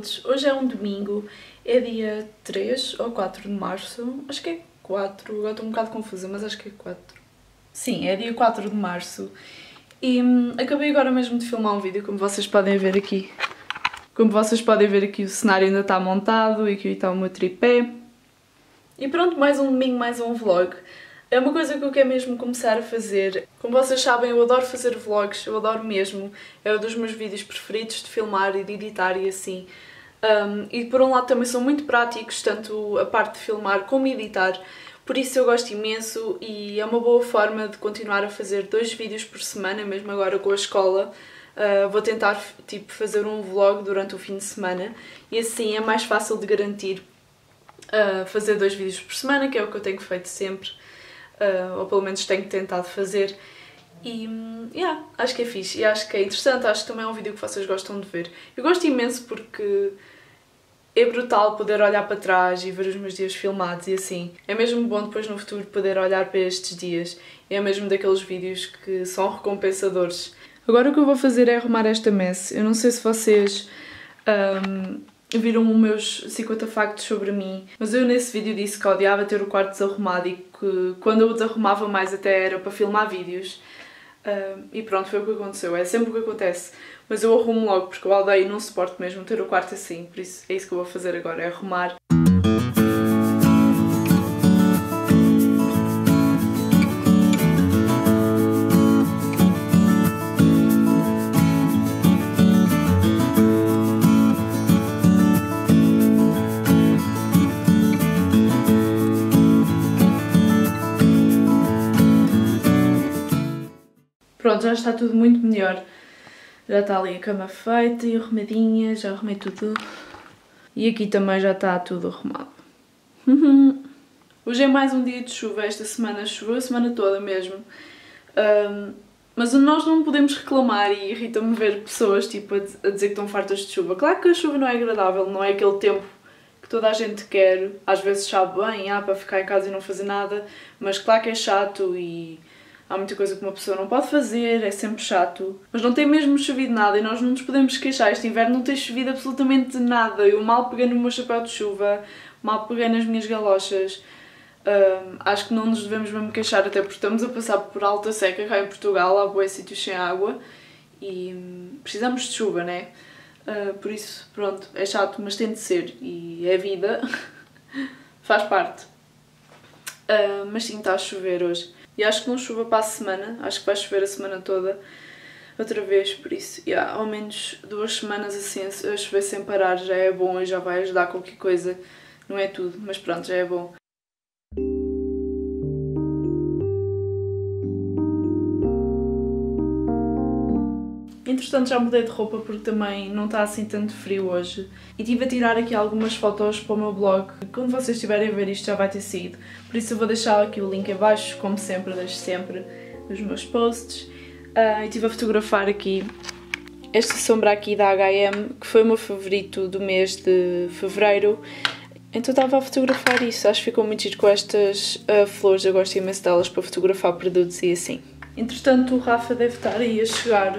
todos! Hoje é um domingo, é dia 3 ou 4 de março, acho que é 4, agora estou um bocado confusa, mas acho que é 4. Sim, é dia 4 de março e hum, acabei agora mesmo de filmar um vídeo, como vocês podem ver aqui. Como vocês podem ver aqui o cenário ainda está montado e aqui está o meu tripé. E pronto, mais um domingo, mais um vlog. É uma coisa que eu quero mesmo começar a fazer. Como vocês sabem, eu adoro fazer vlogs, eu adoro mesmo. É um dos meus vídeos preferidos de filmar e de editar e assim. Um, e por um lado também são muito práticos, tanto a parte de filmar como editar. Por isso eu gosto imenso e é uma boa forma de continuar a fazer dois vídeos por semana, mesmo agora com a escola. Uh, vou tentar tipo, fazer um vlog durante o fim de semana e assim é mais fácil de garantir uh, fazer dois vídeos por semana, que é o que eu tenho feito sempre uh, ou pelo menos tenho tentado fazer. E yeah, acho que é fixe e acho que é interessante, acho que também é um vídeo que vocês gostam de ver. Eu gosto imenso porque é brutal poder olhar para trás e ver os meus dias filmados e assim. É mesmo bom depois no futuro poder olhar para estes dias. É mesmo daqueles vídeos que são recompensadores. Agora o que eu vou fazer é arrumar esta mess. Eu não sei se vocês um, viram os meus 50 factos sobre mim, mas eu nesse vídeo disse que odiava ter o quarto desarrumado e que quando eu o desarrumava mais até era para filmar vídeos. E pronto, foi o que aconteceu. É sempre o que acontece. Mas eu arrumo logo porque odeio e não suporto mesmo ter o quarto assim. Por isso é isso que eu vou fazer agora, é arrumar. Pronto, já está tudo muito melhor. Já está ali a cama feita e arrumadinha, já arrumei tudo. E aqui também já está tudo arrumado. Hoje é mais um dia de chuva, esta semana choveu a semana toda mesmo. Um, mas nós não podemos reclamar e irrita-me ver pessoas tipo, a dizer que estão fartas de chuva. Claro que a chuva não é agradável, não é aquele tempo que toda a gente quer. Às vezes sabe bem, ah, para ficar em casa e não fazer nada, mas claro que é chato e há muita coisa que uma pessoa não pode fazer, é sempre chato. Mas não tem mesmo chovido nada e nós não nos podemos queixar. Este inverno não tem chovido absolutamente nada. Eu mal peguei no meu chapéu de chuva, mal peguei nas minhas galochas. Um, acho que não nos devemos mesmo queixar, até porque estamos a passar por alta seca cá em Portugal, há boas sítios sem água e hum, precisamos de chuva, né? Uh, por isso, pronto, é chato, mas tem de ser e é vida, faz parte. Uh, mas sim, está a chover hoje. E acho que não chuva para a semana, acho que vai chover a semana toda outra vez, por isso, yeah, ao menos duas semanas assim a chover sem parar já é bom e já vai ajudar qualquer coisa. Não é tudo, mas pronto, já é bom. Entretanto já mudei de roupa porque também não está assim tanto frio hoje e tive a tirar aqui algumas fotos para o meu blog. Quando vocês estiverem a ver isto já vai ter saído, por isso eu vou deixar aqui o link abaixo, como sempre, deixo sempre nos meus posts. Uh, e estive a fotografar aqui esta sombra aqui da H&M, que foi o meu favorito do mês de Fevereiro. Então estava a fotografar isso, acho que ficou muito giro com estas uh, flores, eu gosto imenso delas para fotografar produtos e assim. Entretanto o Rafa deve estar aí a chegar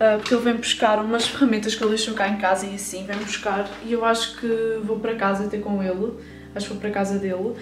uh, porque ele vem buscar umas ferramentas que ele deixou cá em casa e assim, vem buscar e eu acho que vou para casa ter com ele, acho que vou para casa dele.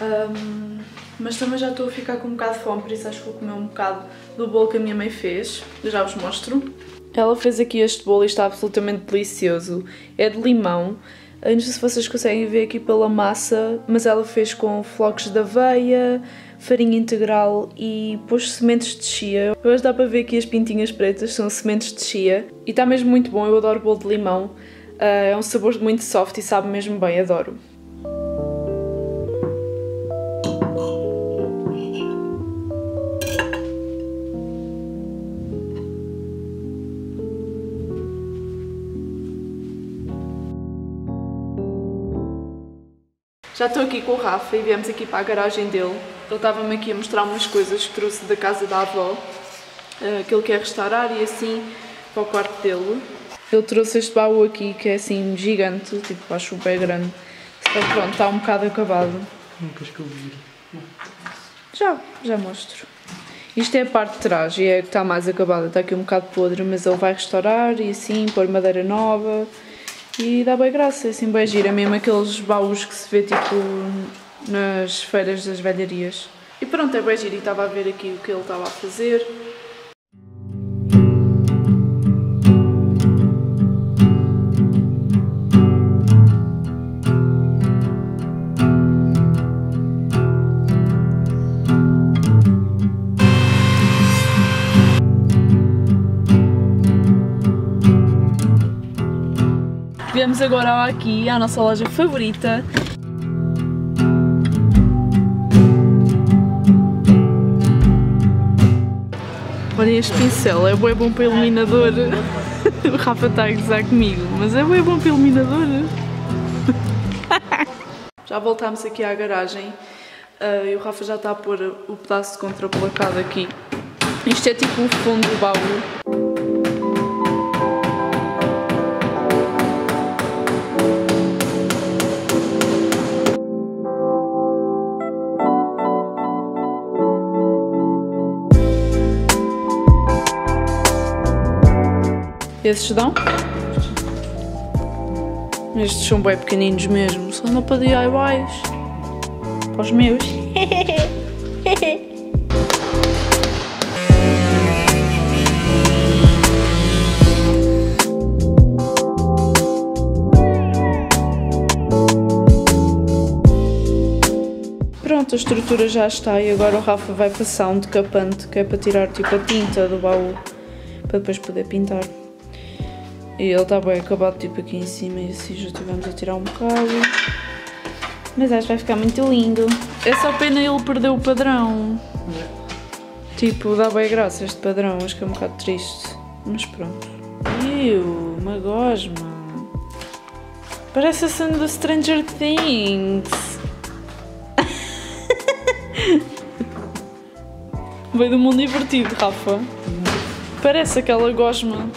Um, mas também já estou a ficar com um bocado de fome, por isso acho que vou comer um bocado do bolo que a minha mãe fez, eu já vos mostro. Ela fez aqui este bolo e está absolutamente delicioso, é de limão, eu não sei se vocês conseguem ver aqui pela massa, mas ela fez com flocos de aveia, farinha integral e pôs sementes de chia. Hoje dá para ver aqui as pintinhas pretas, são sementes de chia. E está mesmo muito bom, eu adoro bolo de limão. Uh, é um sabor muito soft e sabe mesmo bem, adoro. Já estou aqui com o Rafa e viemos aqui para a garagem dele. Ele estava-me aqui a mostrar umas coisas que trouxe da casa da avó, uh, que ele quer restaurar e assim para o quarto dele. Ele trouxe este baú aqui que é assim gigante, tipo acho bem grande. Só pronto, está um bocado acabado. Eu vire? Já, já mostro. Isto é a parte de trás e é que está mais acabada, está aqui um bocado podre, mas ele vai restaurar e assim, pôr madeira nova E dá bem graça, é assim bem gira, mesmo aqueles baús que se vê tipo nas feiras das velharias. E pronto, é bem estava a ver aqui o que ele estava a fazer. Viemos agora aqui à nossa loja favorita. Olha este pincel, é bem bom para iluminador. O Rafa está a gozar comigo, mas é bem bom para iluminador. Já voltámos aqui à garagem uh, e o Rafa já está a pôr o pedaço de contraplacado aqui. Isto é tipo o fundo do baú. Esses dão? Estes são bem pequeninos mesmo, só não para DIYs. Para os meus. Pronto, a estrutura já está e agora o Rafa vai passar um decapante que é para tirar tipo a tinta do baú para depois poder pintar. E ele está bem acabado tipo aqui em cima e assim já estivemos a tirar um bocado. Mas acho que vai ficar muito lindo. É só pena ele perder o padrão. Tipo, dá bem graça este padrão, acho que é um bocado triste. Mas pronto. Iu, uma gosma. Parece a cena do Stranger Things. Veio do mundo divertido, Rafa. Parece aquela gosma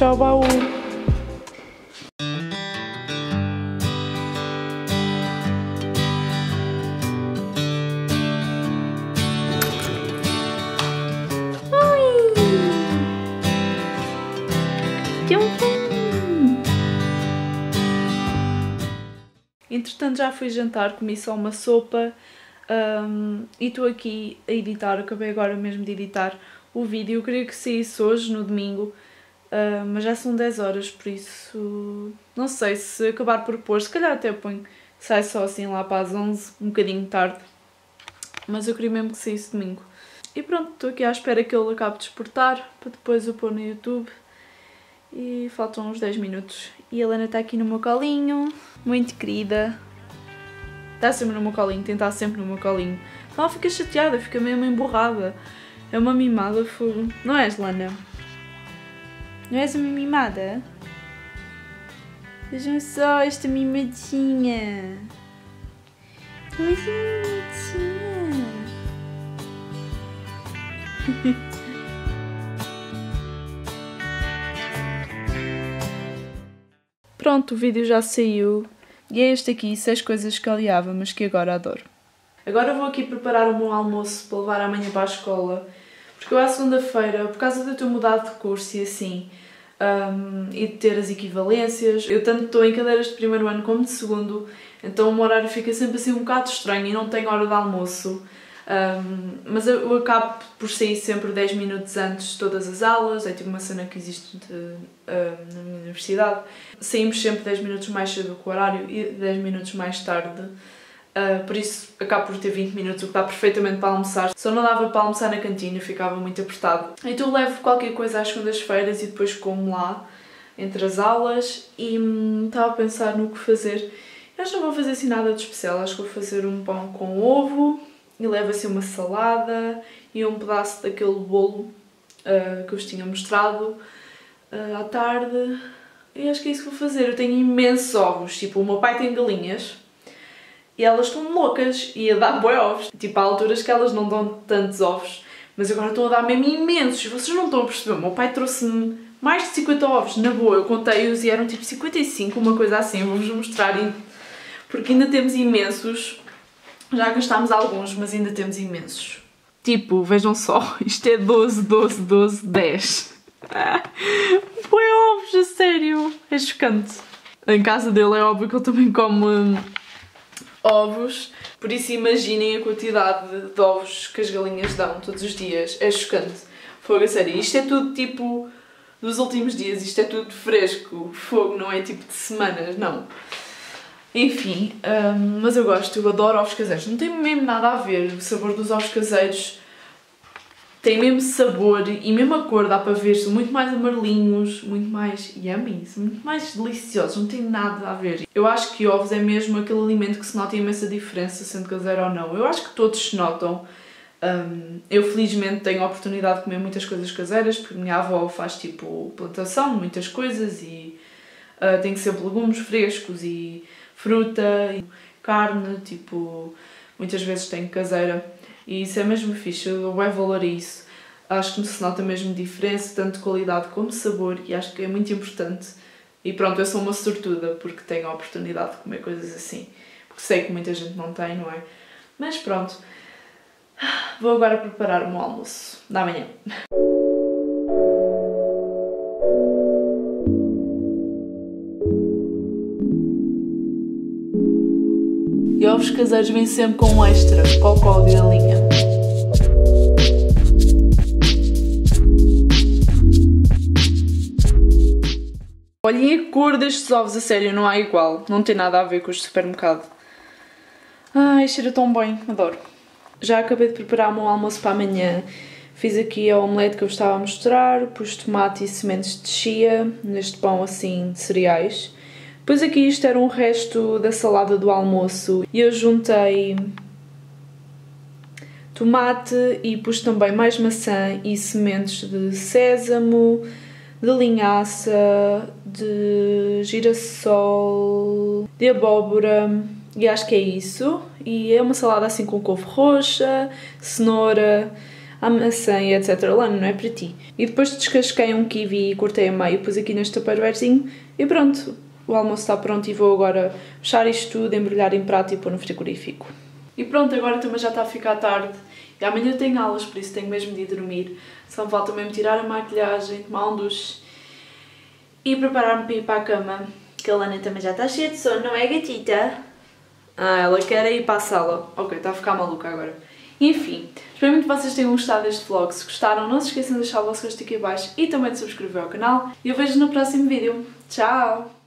Tchau, baú. Entretanto já fui jantar, comi só uma sopa um, e estou aqui a editar, acabei agora mesmo de editar o vídeo. Eu queria que saísse hoje, no domingo, uh, mas já são 10 horas, por isso não sei se acabar por pôr, se calhar até ponho, sai só assim lá para as 11, um bocadinho tarde. Mas eu queria mesmo que saísse domingo. E pronto, estou aqui à espera que ele acabe de exportar, para depois eu pôr no YouTube. E faltam uns 10 minutos. E a Helena está aqui no meu colinho, muito querida. Está sempre no meu colinho, tem estar sempre no meu colinho. Ela fica chateada, fica mesmo emborrada. É uma mimada fogo. Não és, Lana? Não és uma mimada? Vejam só esta mimadinha. Tão mimadinha. Pronto, o vídeo já saiu. E é este aqui, 6 coisas que aliava, mas que agora adoro. Agora vou aqui preparar o meu almoço para levar amanhã para a escola porque eu à segunda-feira, por causa de eu ter mudado de curso e assim, um, e de ter as equivalências, eu tanto estou em cadeiras de primeiro ano como de segundo, então o meu horário fica sempre assim um bocado estranho e não tenho hora de almoço. Um, mas eu, eu, acabo por sair sempre 10 minutos antes de todas as aulas, é tipo uma cena que existe de, uh, na minha universidade. Saímos sempre 10 minutos mais cedo do que o horário e 10 minutos mais tarde. Uh, por isso acabo por ter 20 minutos, o que dá perfeitamente para almoçar. Só não dava para almoçar na cantina, ficava muito apertado. Então levo qualquer coisa às segundas-feiras e depois como lá, entre as aulas, e hum, estava a pensar no que fazer. Eu acho que não vou fazer assim nada de especial, acho que vou fazer um pão com ovo e levo assim uma salada e um pedaço daquele bolo uh, que eu vos tinha mostrado uh, à tarde. E acho que é isso que vou fazer. Eu tenho imensos ovos, tipo, o meu pai tem galinhas e elas estão loucas e a dar boi ovos. Tipo, há alturas que elas não dão tantos ovos, mas agora estão a dar mesmo imensos. Vocês não estão a perceber, o meu pai trouxe-me mais de 50 ovos, na boa, eu contei-os e eram tipo 55, uma coisa assim, vou-vos mostrar, porque ainda temos imensos. Já gastámos alguns, mas ainda temos imensos. Tipo, vejam só, isto é 12, 12, 12, 10. Foi ovos, a sério. É chocante. Em casa dele é óbvio que ele também come ovos, por isso imaginem a quantidade de ovos que as galinhas dão todos os dias. É chocante. Fogo a sério. Isto é tudo tipo dos últimos dias, isto é tudo fresco. Fogo não é tipo de semanas, não. Enfim, hum, mas eu gosto, eu adoro ovos caseiros. Não tem mesmo nada a ver o sabor dos ovos caseiros tem mesmo sabor e mesmo a cor, dá para ver, são muito mais amarelinhos, muito mais yummy, são muito mais deliciosos, não tem nada a ver. Eu acho que ovos é mesmo aquele alimento que se nota imensa diferença, sendo caseiro ou não. Eu acho que todos se notam. Um, eu felizmente tenho a oportunidade de comer muitas coisas caseiras, porque minha avó faz tipo plantação muitas coisas e uh, tem sempre legumes frescos e fruta e carne, tipo, muitas vezes tenho caseira. E isso é mesmo fixe, eu dou valor a isso. Acho que se nota mesmo diferença, tanto de qualidade como sabor, e acho que é muito importante. E pronto, eu sou uma sortuda porque tenho a oportunidade de comer coisas assim. Porque sei que muita gente não tem, não é? Mas pronto. Vou agora preparar o meu almoço da manhã. Ovos caseiros vêm sempre com um extra, cocó de galinha. Olhem a cor destes ovos, a sério, não há igual. Não tem nada a ver com os do supermercado. Ai, cheira tão bem, adoro. Já acabei de preparar o meu almoço para amanhã. Fiz aqui a omelete que eu estava a mostrar, pus tomate e sementes de chia neste pão assim de cereais. Depois aqui isto era um resto da salada do almoço e eu juntei tomate e pus também mais maçã e sementes de sésamo, de linhaça, de girassol, de abóbora e acho que é isso. E é uma salada assim com couve roxa, cenoura, a maçã e etc. Lá não é para ti. E depois descasquei um kiwi e cortei a meio, pus aqui neste tupperwarezinho e pronto o almoço está pronto e vou agora fechar isto tudo, embrulhar em prato e pôr no frigorífico. E pronto, agora também já está a ficar tarde e amanhã tenho aulas, por isso tenho mesmo de ir dormir. Só me falta mesmo tirar a maquilhagem, tomar um duche e preparar-me para ir para a cama. Que a Lana também já está cheia de sono, não é gatita? Ah, ela quer ir para a sala. Ok, está a ficar maluca agora. Enfim, espero muito que vocês tenham gostado deste vlog. Se gostaram, não se esqueçam de deixar o vosso gosto aqui abaixo e também de subscrever ao canal. E eu vejo no próximo vídeo. Tchau!